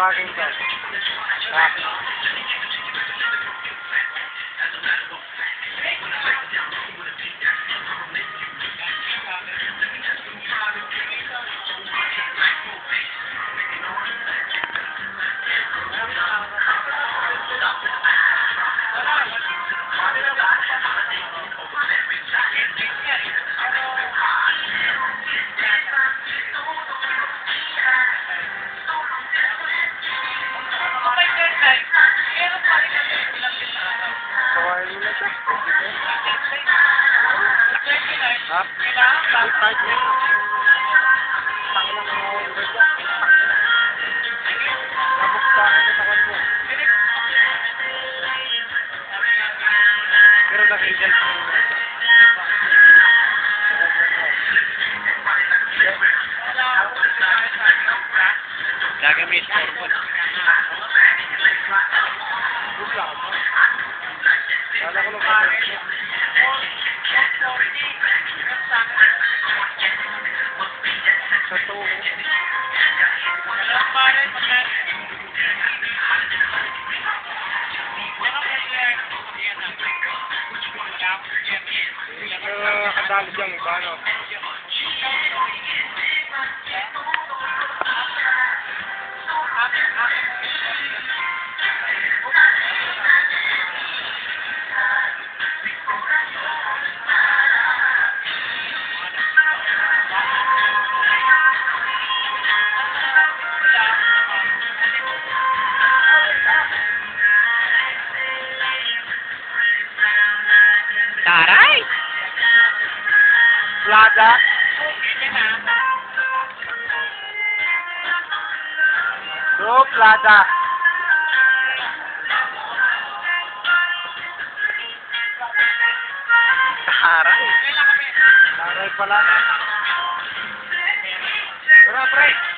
tawagin ko. Ha? Ay, kahit na. Tangin ang mga order ko. Nabuktaan ko sa kanya. Pero nakikita ko. Gagamit ko po. Bukla ako. Kala ko lang Dali siya? Thank you. Plada. Bro, Plada. Taray! Taray pala. Tara, pre.